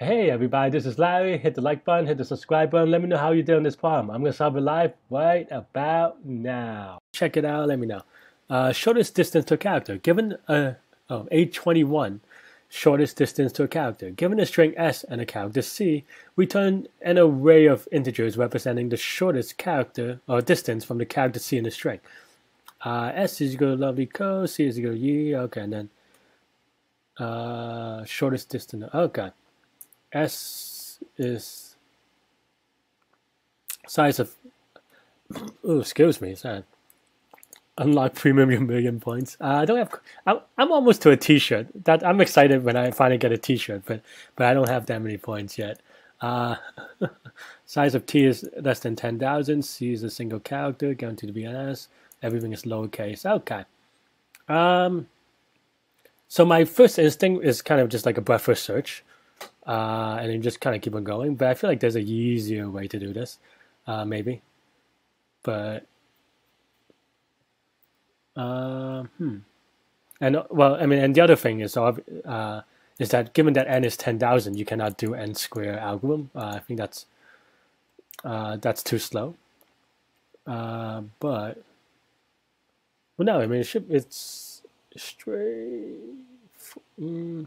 Hey everybody, this is Larry. Hit the like button, hit the subscribe button. Let me know how you did on this problem. I'm gonna solve it live right about now. Check it out. Let me know. Uh, shortest distance to a character. Given a oh, 821, shortest distance to a character. Given a string s and a character c, return an array of integers representing the shortest character or distance from the character c in the string. Uh, s is equal to loveleetcode, c is equal to y. Okay, and then uh, shortest distance. Okay. S is size of oh excuse me sad unlock premium million points? Uh, I don't have I'm, I'm almost to a t-shirt. That I'm excited when I finally get a t-shirt but but I don't have that many points yet. Uh, size of T is less than 10,000 C is a single character guaranteed to be S. everything is lowercase. Okay. Um so my first instinct is kind of just like a breadth first search uh, and then just kind of keep on going. But I feel like there's a easier way to do this, uh, maybe. But uh, hmm. And well, I mean, and the other thing is, uh, is that given that n is ten thousand, you cannot do n square algorithm. Uh, I think that's uh, that's too slow. Uh, but well, no, I mean, it should, it's straight. Mm,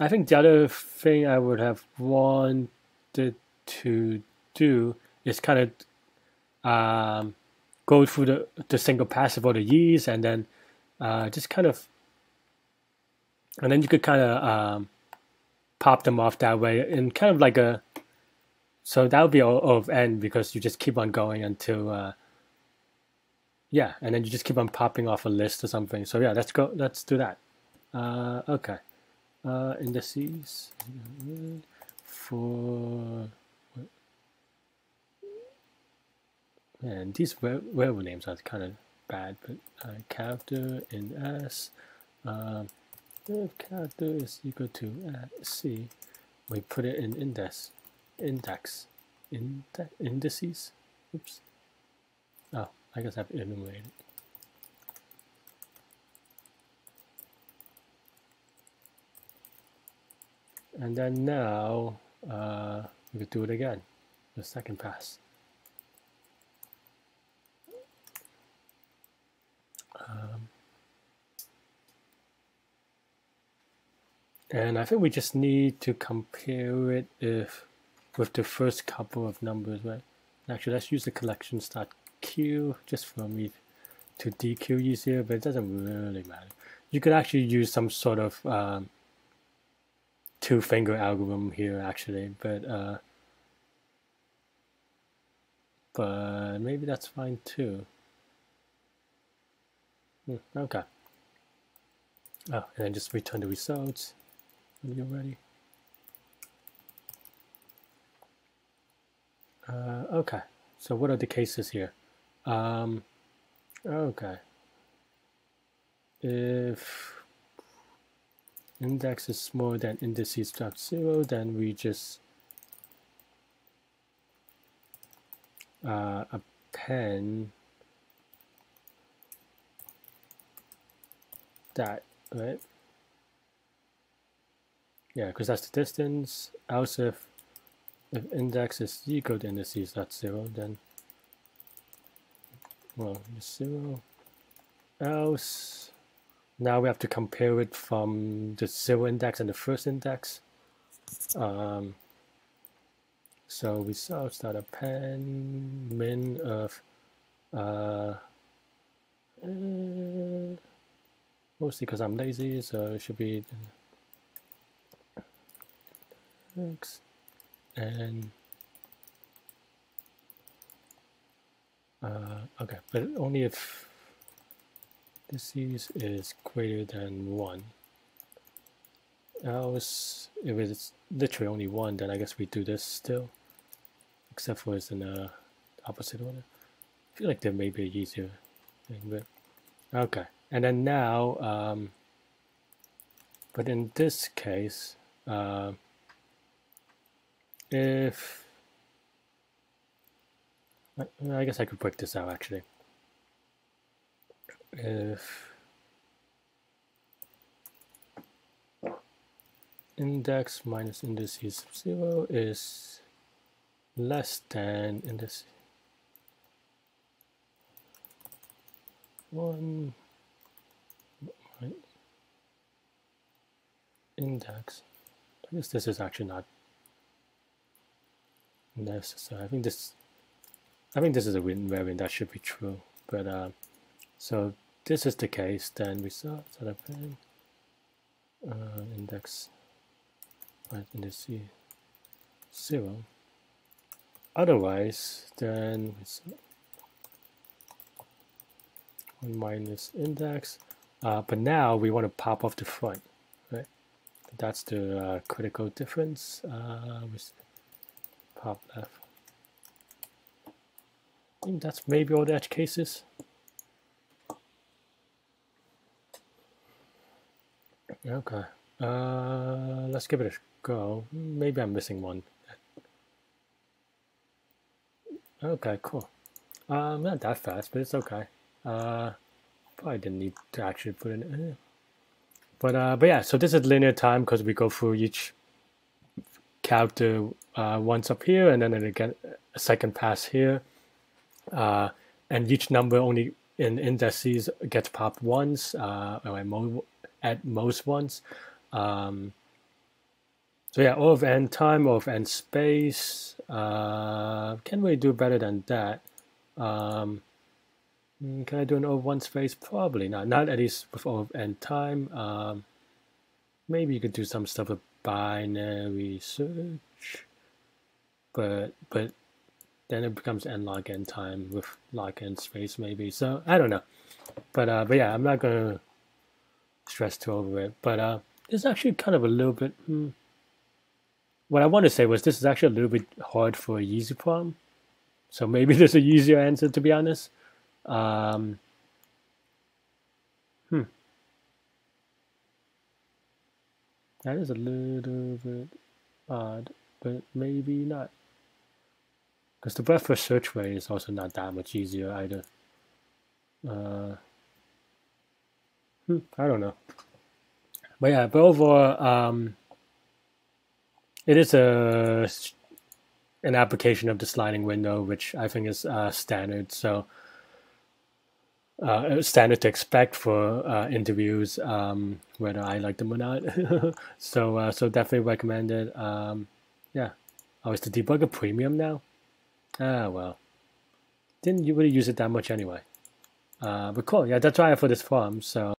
I think the other thing I would have wanted to do is kind of um, go through the, the single passive or the years and then uh, just kind of and then you could kind of um, pop them off that way and kind of like a so that would be all of n because you just keep on going until uh, yeah and then you just keep on popping off a list or something. So yeah let's go let's do that. Uh, okay uh, indices for and these variable names are kind of bad but uh, character in s uh, if character is equal to uh, c. We put it in index index Inde indices? Oops. Oh I guess I've enumerated and then now uh, we could do it again. The second pass. Um, and I think we just need to compare it if with the first couple of numbers right? Actually let's use the collection start q just for me to dequeue easier but it doesn't really matter. You could actually use some sort of um, two finger algorithm here actually, but uh, but maybe that's fine too. Hmm, okay. Oh, and then just return the results when you're ready. Uh, okay, so what are the cases here? Um, okay. If index is smaller than indices dot zero, then we just uh, append that, right? Yeah, because that's the distance. Else if, if index is equal to indices dot zero, then well, zero. Else now we have to compare it from the zero index and the first index. Um, so we start append min of uh, uh, mostly because I'm lazy, so it should be x and uh, okay, but only if disease is greater than 1. Else, if it's literally only 1, then I guess we do this still. Except for it's in the opposite order. I feel like there may be an easier thing, but... Okay, and then now, um, but in this case, uh, if... I guess I could break this out actually if index minus indices of 0 is less than index 1 right? Index. I guess this is actually not necessary. I think this I think this is a invariant that should be true but uh, so this is the case then we sort of uh, index right index zero. Otherwise then we one minus index. Uh, but now we want to pop off the front right? That's the uh, critical difference. Uh, pop left. I think that's maybe all the edge cases okay. Uh, let's give it a go. Maybe I'm missing one. Okay cool. Um, not that fast but it's okay. Uh, probably didn't need to actually put in. Uh, but uh, but yeah, so this is linear time because we go through each character uh, once up here, and then again a second pass here, uh, and each number only in indices gets popped once, uh, or at, most once. Um, so yeah, O of n time, of n space. Uh, can we do better than that? Um, Mm, can I do an O of one space? Probably not. Not at least with O of n time. Um, maybe you could do some stuff with binary search, but but then it becomes n log n time with log n space maybe. So I don't know, but uh, but yeah, I'm not gonna stress too over it. But uh, it's actually kind of a little bit. Hmm, what I want to say was this is actually a little bit hard for a easy problem. So maybe there's a easier answer to be honest. Um, hmm. That is a little bit odd, but maybe not. Because the breadth first search rate is also not that much easier either. Uh, I don't know. But yeah, but overall, um, it is a an application of the sliding window, which I think is uh, standard. So uh, standard to expect for uh, interviews, um, whether I like them or not. so uh, so definitely recommend it. Um, yeah. Oh, is the debugger premium now? Ah, well. Didn't you really use it that much anyway. Uh, but cool. Yeah, that's why I for this farm. So.